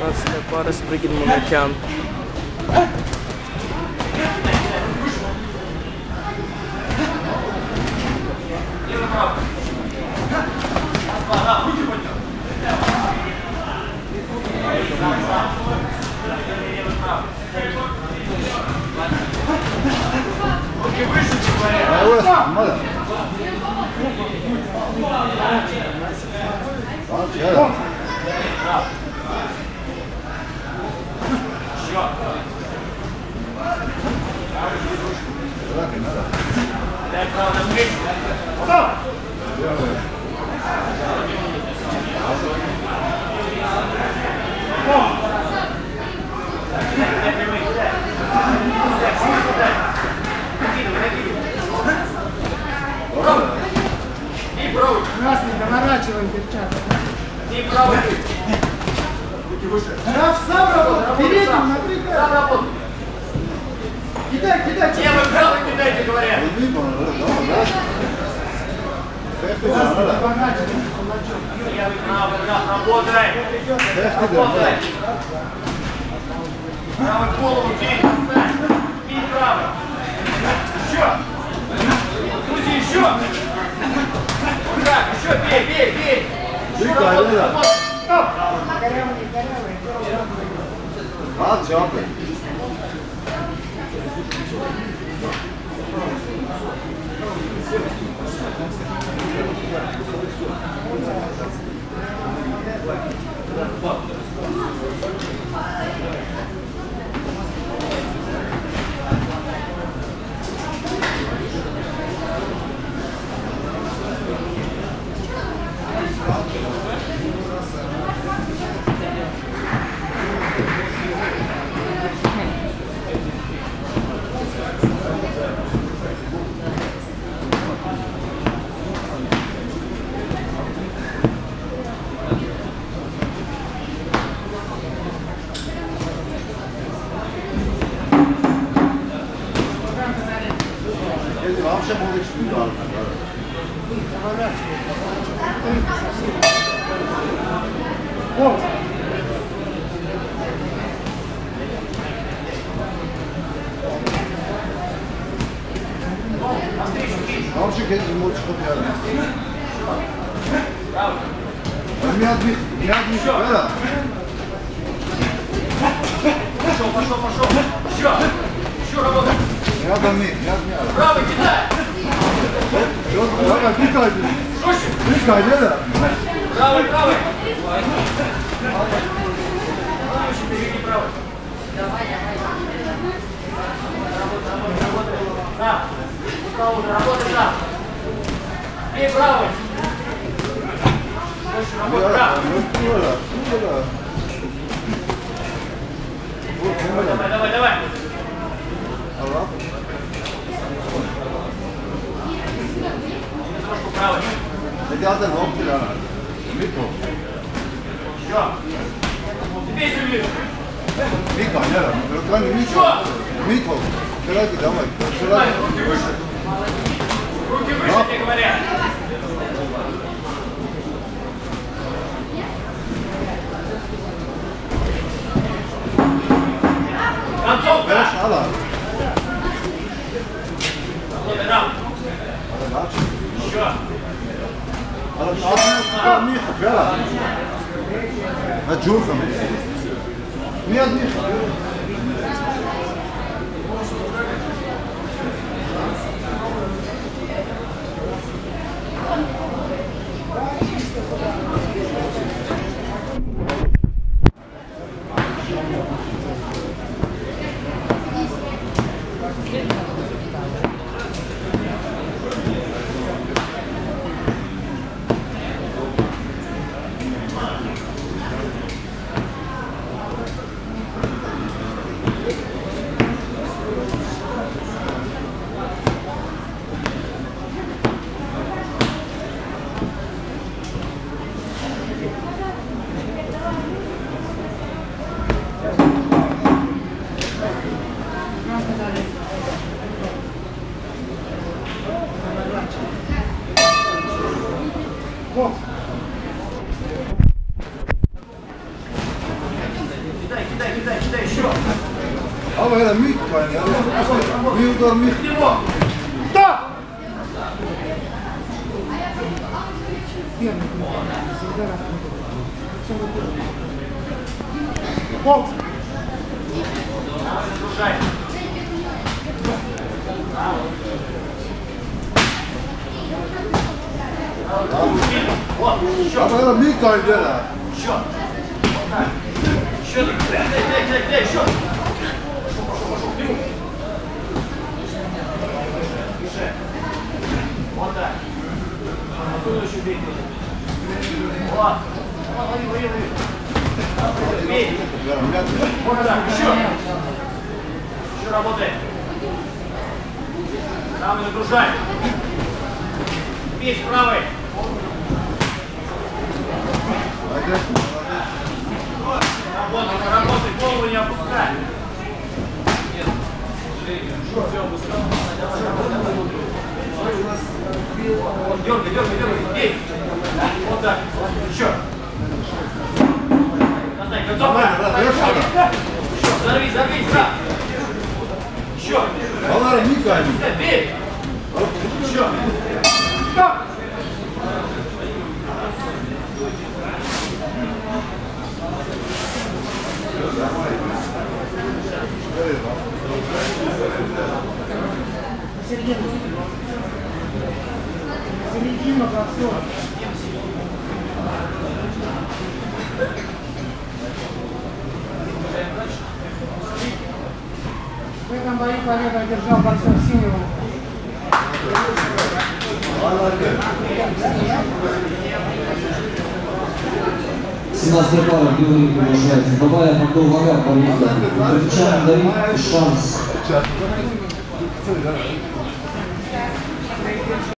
16 пара Спрыгин Манукян. А вот, надо. Tamam, gel. Bırak, nada. Наворачиваем перчатку. Раф, сам работай, передним напрягай. Сам работай. Кидай, кидай. Иди, бана, да, да, да. Тех ти да, кулачок. Работай! Тех ти да, нада. Правый голову бей, поставь! Бей правый! Еще! Грузи еще! Так, еще бей, бей, бей! Еще работай, работай! Fala, jovem. Вот. Akşam gezi, mut çıkıp yarın. Ben miyad mi? Miyad mi? Böyle. Пошел, пошел, пошел! Еще! Еще работай! Miyad mi? Miyad mi? Правый кидай! Çok, bana bir kaydı. Жестче! Bir kaydı da. Правый, правый! Еще впереди правый! Работай, работай, работай! Сам! Устал уже, работай сам! Бей правый! Больше работай, Böyle, правый! böyle, böyle. Bu kim böyle? Давай, давай, давай! Allah. Немножко правый! Ne geldin? Hop bir ana. Mito. Еще! Теперь сильнее! Bir kaydı. Rıkan Mito. Mito. Şöyle git ama. Şöyle Давай, git. руки выше! Руки выше, Кидай, кидай, кидай, кидай еще. А вы это мид, Мид удар, мид. Да! Бокс! Слушай! Oh, вот, еще, mühit var ya. еще. Еще, кидай, кидай, кидай, кидай, еще. Пошел, пошел, пошел, вперед. Тише. Вот так. Оттуда еще бей. Вот. Лови, лови, лови. Бей. Вот так, еще. Еще работай. Правый нагружай. Бей с правой. Работай, голову не опускай. Вот, дергай, дергай, дергай, бей. Вот так, еще. Бою победу одержал борцов синего. Семнадцатая пара, белый продолжается. Бабаев, Абдул Вагар, поехали. Кричан, Давид, шанс.